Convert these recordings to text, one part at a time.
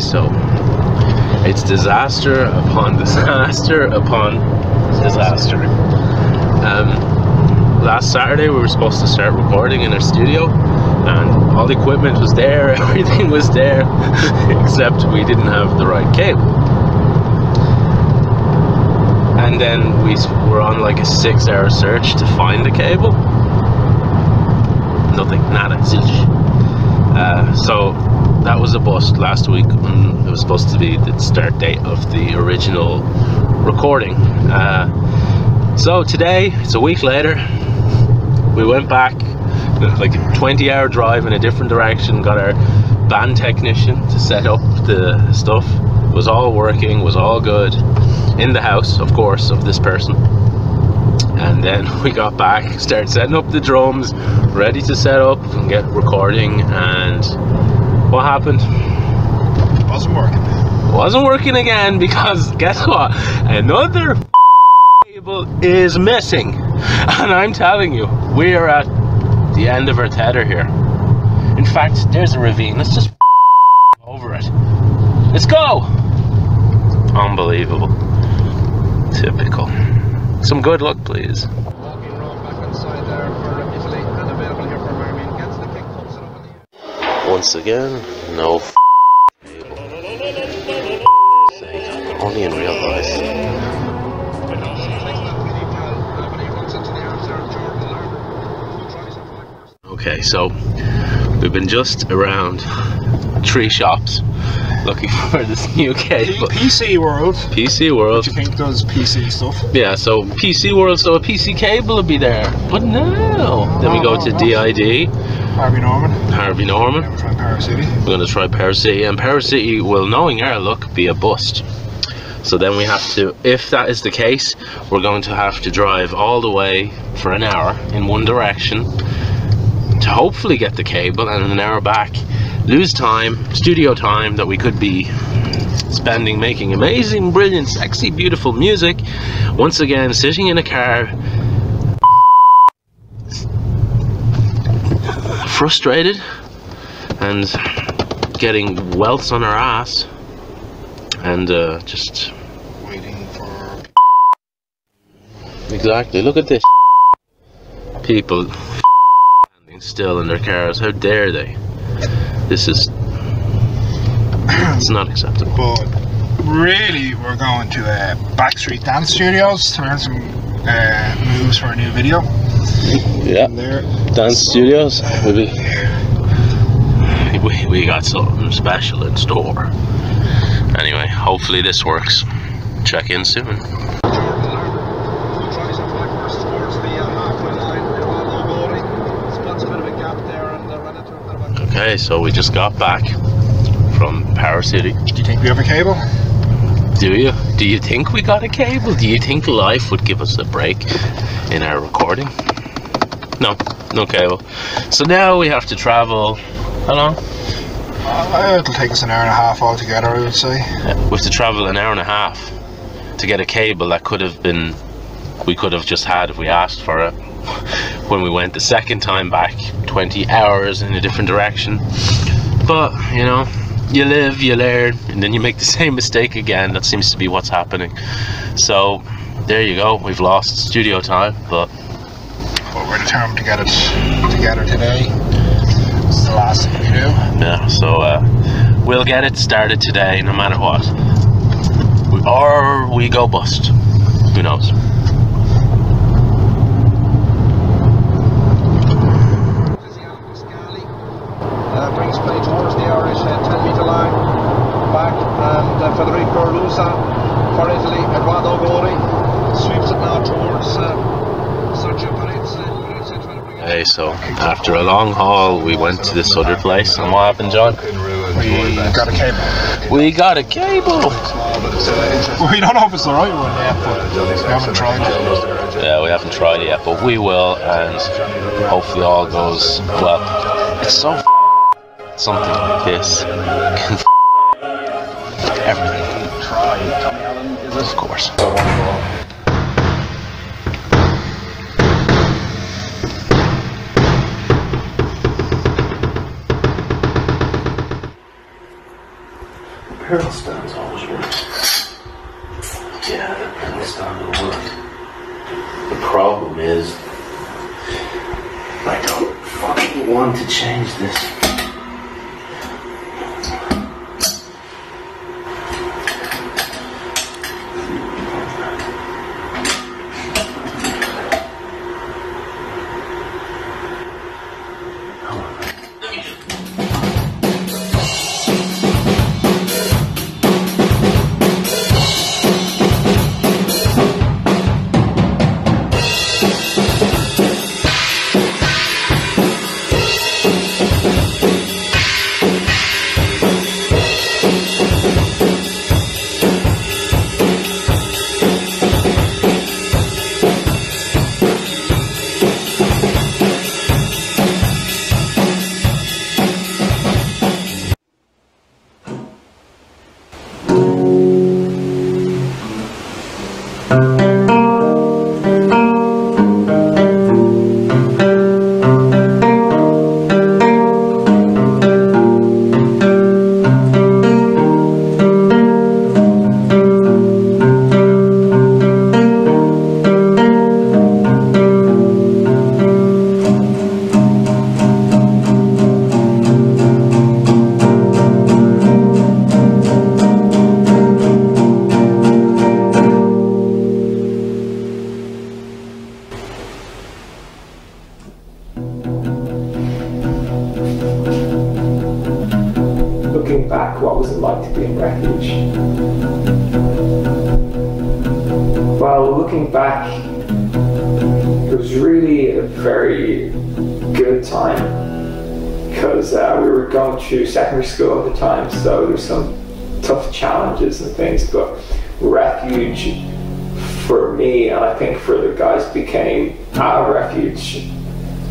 So it's disaster upon disaster upon disaster. Um, last Saturday we were supposed to start recording in our studio, and all the equipment was there, everything was there, except we didn't have the right cable. And then we were on like a six-hour search to find the cable. Nothing, nada. Uh, so that was a bust last week when it was supposed to be the start date of the original recording. Uh, so today, it's a week later, we went back like a 20 hour drive in a different direction, got our band technician to set up the stuff. It was all working, was all good in the house, of course, of this person. And then we got back, started setting up the drums, ready to set up and get recording. And what happened? Wasn't working. wasn't working again because guess what? Another cable is missing. And I'm telling you, we are at the end of our tether here. In fact, there's a ravine. Let's just over it. Let's go! Unbelievable. Typical. Some good luck, please. Walking road back inside there for Italy and available here for Marmion. Gets the kick, pumps it up in the air. Once again, no cable. Sake, only in real life. Takes that mini pal, but he runs into the arms there of Jordan Larmour. Who tries a five first. Okay, so we've been just around three shops looking for this new cable. PC World. PC What World. do you think does PC stuff? Yeah, so PC World, so a PC cable would be there. But no. Then we go to oh, DID, Harvey Norman. Harvey Norman. Tried Power City. We're going to try Power City, and Power City will, knowing our luck, be a bust. So then we have to, if that is the case, we're going to have to drive all the way for an hour in one direction to hopefully get the cable, and an hour back, lose time, studio time that we could be spending making amazing, brilliant, sexy, beautiful music. Once again, sitting in a car, frustrated and getting welts on our ass and uh, just Waiting for. exactly look at this people standing still in their cars how dare they this is it's not acceptable But really, we're going to uh, Backstreet Dance Studios to learn some uh, moves for a new video. Yeah And dance studios maybe we, we got something special in store anyway hopefully this works check in soon Jordan Larmour, who tries a five first towards the halfway line. Ronaldo goalie spots a bit of a gap there and ran into a bit of a okay so we just got back from power city Do you think we have a cable? Do you? Do you think we got a cable? Do you think life would give us a break in our recording? No, no cable. So now we have to travel. How long? Uh, it'll take us an hour and a half altogether, I would say. We have to travel an hour and a half to get a cable that could have been, we could have just had if we asked for it. When we went the second time back, 20 hours in a different direction. But, you know, you live, you learn, and then you make the same mistake again. That seems to be what's happening. So, there you go. We've lost studio time, but But we're determined to get it together today. It's the last thing we do. yeah, so uh, we'll get it started today, no matter what. We- Or we go bust. Who knows? Tiziano Pasquali uh, brings play towards the Irish uh, 10 metre line. Back and uh, Federico Ruzza for Italy. Edoardo Gori sweeps it now towards uh, Sergio Parisse. Parisse trying to bring it Hey, so after a long haul, we went to this other place, and what happened, John? We got a cable. We got a cable. We don't know if it's the right one yet, but we haven't tried it. Yeah, we haven't tried it yet, but we will, and hopefully all goes well. It's so f- something like this can f- everything. Of course. Stands always work. Yeah, the stand will work. The problem is, I don't fucking want to change this.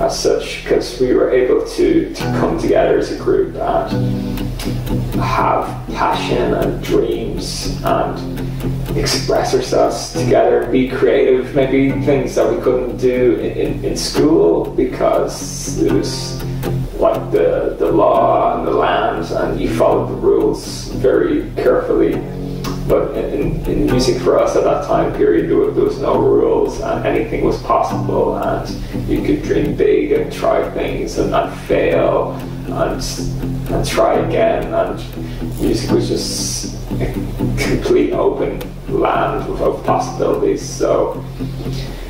As such because we were able to, to come together as a group and have passion and dreams and express ourselves together, be creative, maybe things that we couldn't do in, in, school because it was like the, the law and the land and you followed the rules very carefully. But in, in music for us at that time period, there was, there was no rules and anything was possible and you could dream big and try things and, and fail and, and try again. And music was just a complete open land of, of possibilities. So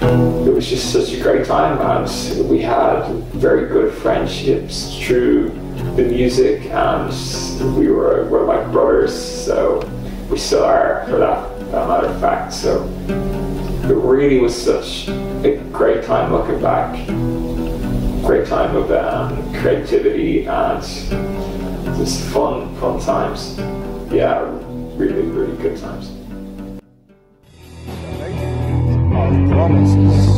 it was just such a great time and we had very good friendships through the music and we were, were like brothers. So we still are for that, that matter of fact. So it really was such a great time looking back. Great time of um, creativity and just fun, fun times. Yeah, really, really good times. Is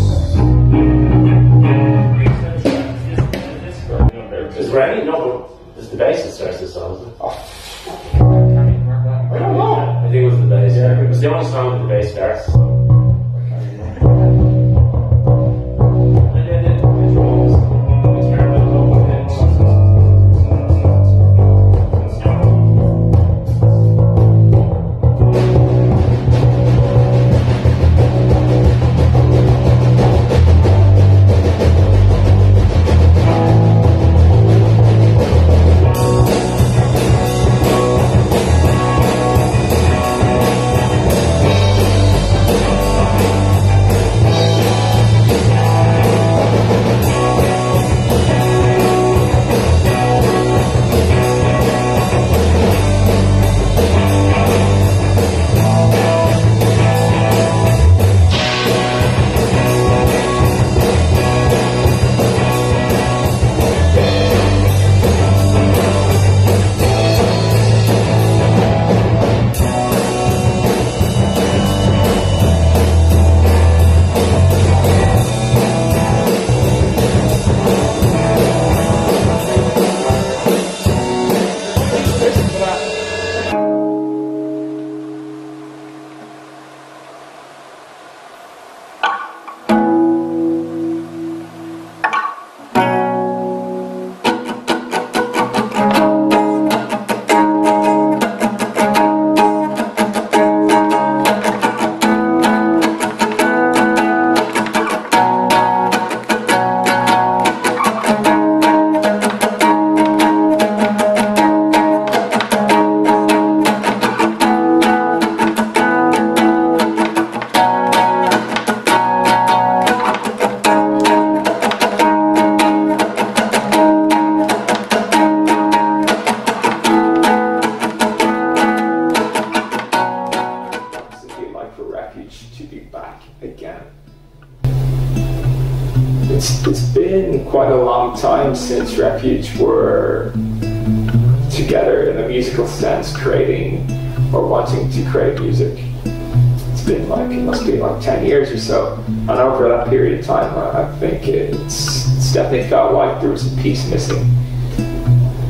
music. It's been like, it must be like 10 years or so. And over that period of time, I, think it's, it's definitely felt like there was a piece missing.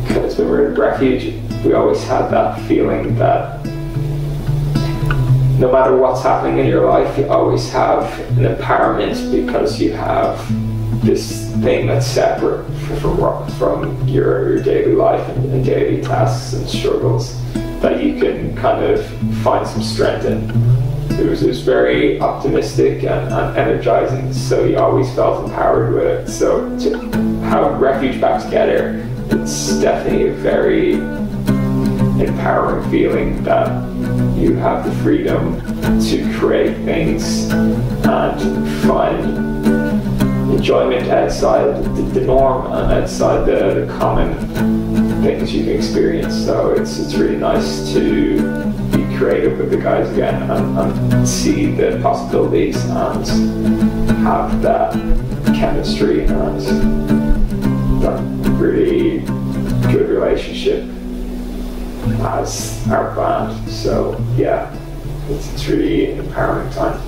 Because when we were in Refuge, we always had that feeling that no matter what's happening in your life, you always have an empowerment because you have this thing that's separate from, from your, your daily life and, and daily tasks and struggles that you can kind of find some strength in. It was, it was very optimistic and, and energizing, so you always felt empowered with it. So to have Refuge back together, it's definitely a very empowering feeling that you have the freedom to create things and find enjoyment outside the, the norm and outside the, the, common things you can experience. So it's it's really nice to be creative with the guys again and, and see the possibilities and have that chemistry and that really good relationship as our band. So yeah, it's, it's really an empowering time.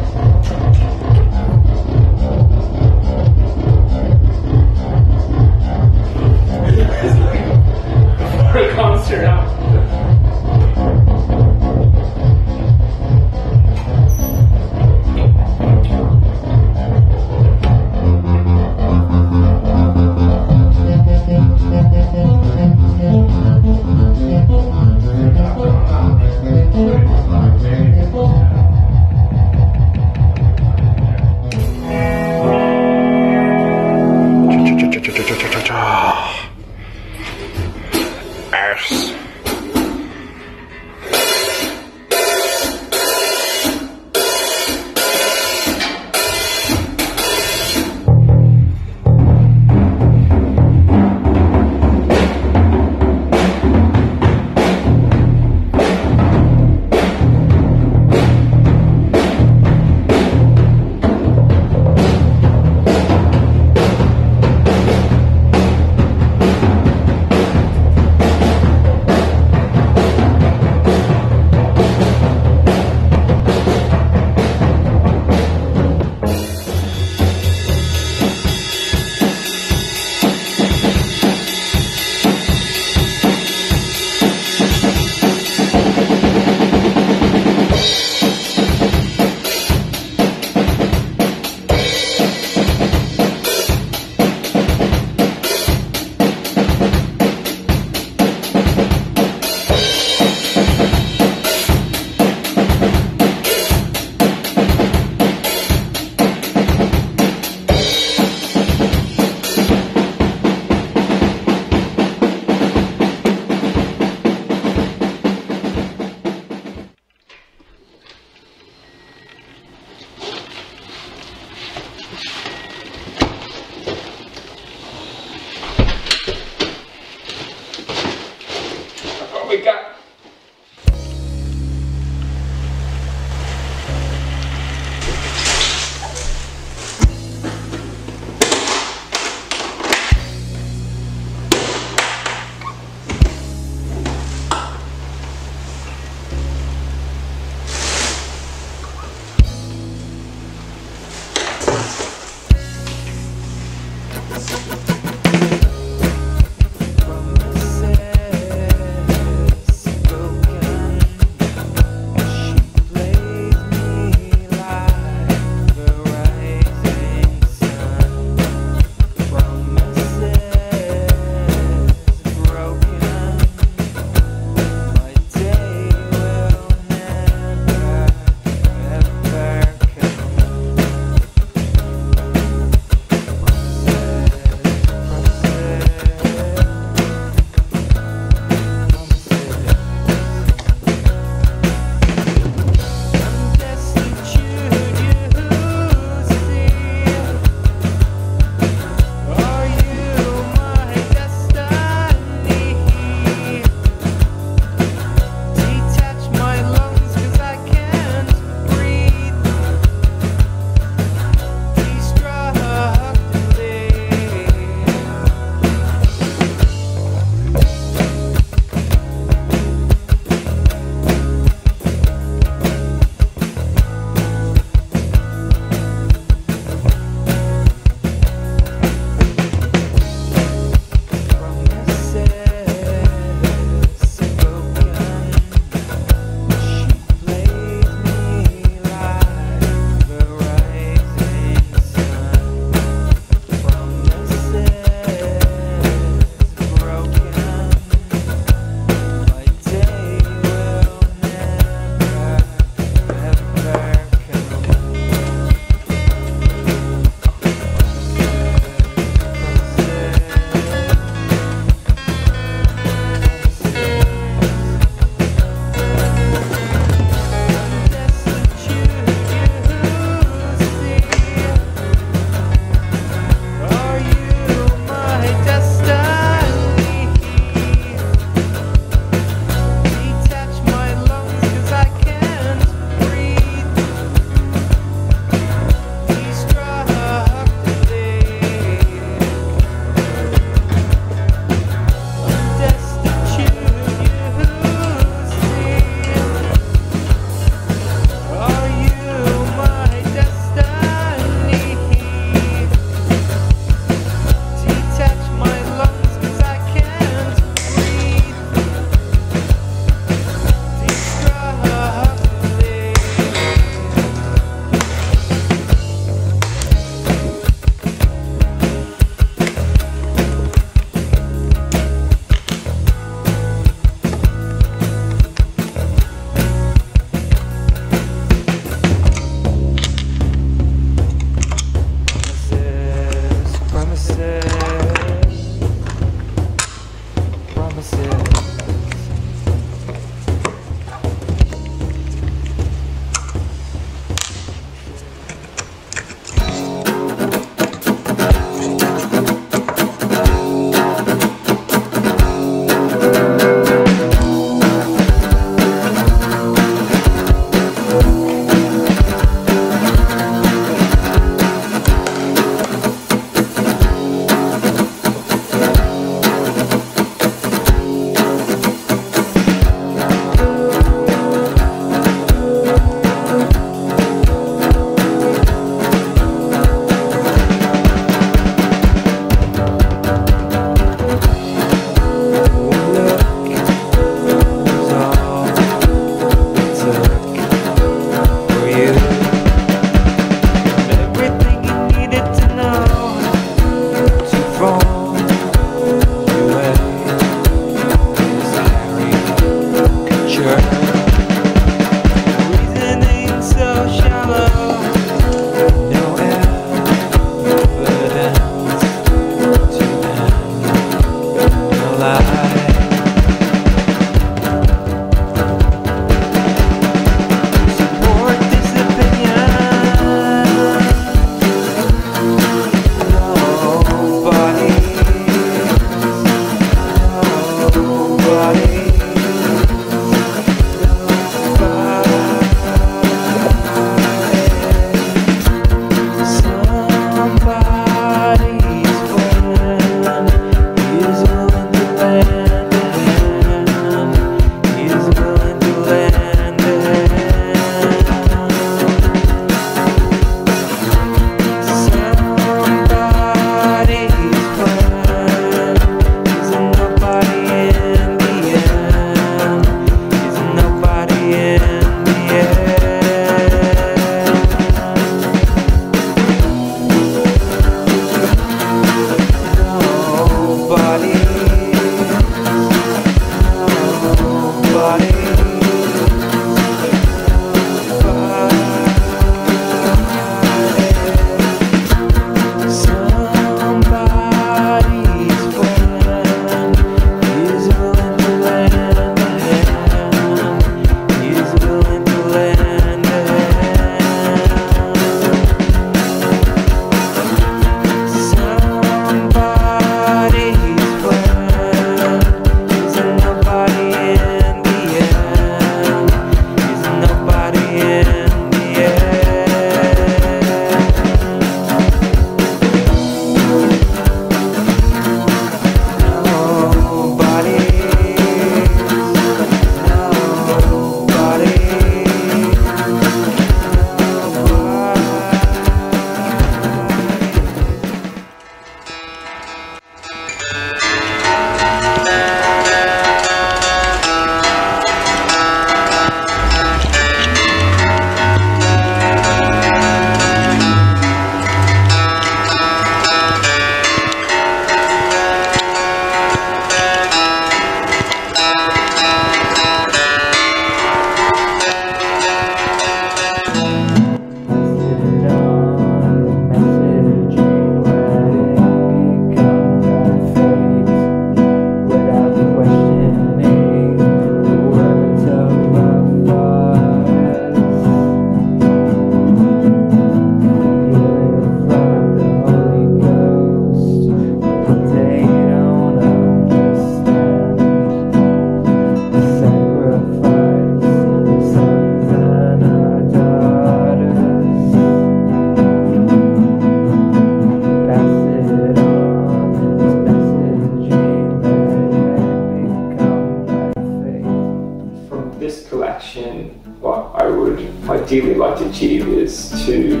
Ideally like to achieve is to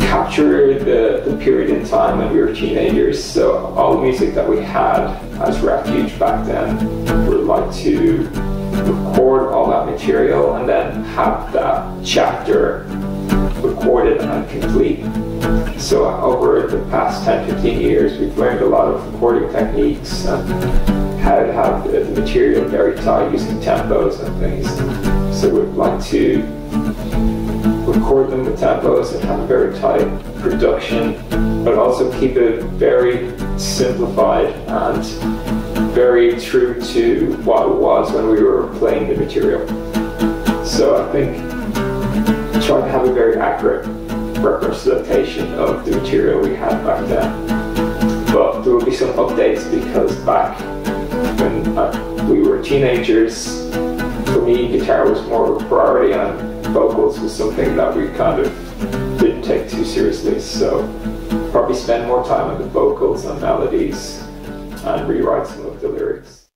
capture the, the period in time when we were teenagers. So all the music that we had as refuge back then, we'd like to record all that material and then have that chapter recorded and complete. So over the past 10, 15 years, we've learned a lot of recording techniques and how to have the material very tight using tempos and things. So we'd like to record them with tempos and have a very tight production, but also keep it very simplified and very true to what it was when we were playing the material. So I think trying to have a very accurate representation of the material we had back then. But there will be some updates because back when uh, we were teenagers, for me, guitar was more of a priority and vocals was something that we kind of didn't take too seriously. So probably spend more time on the vocals and melodies and rewrite some of the lyrics.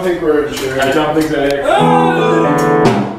Don't think we're in tune. I don't think so.